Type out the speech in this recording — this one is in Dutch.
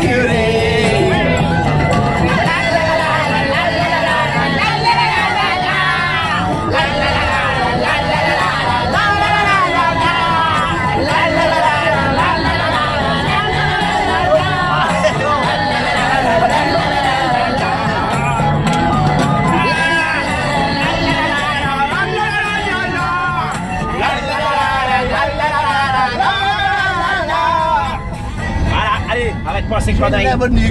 you van We een... hebben nu!